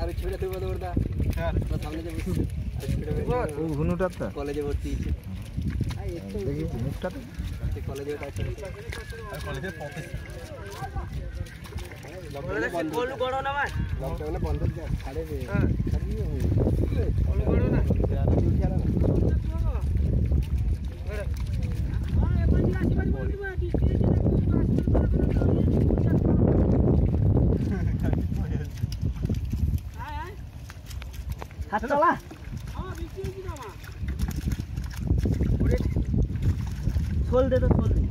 আর ছবিটা তুই বলতে বলতা আমার সামনে যে বসছে করে ওই ঘুনুটারটা কলেজে ভর্তি হয়েছে। দেখি মুখটাতে সে কলেজে ওটা আছে লকডাউনে বন্ধ ছাড়ে রে ছাড়িয়ে উঠে আর। हट जाला अब बिचमा जा मा ओरे छोल्दे त छोल्दे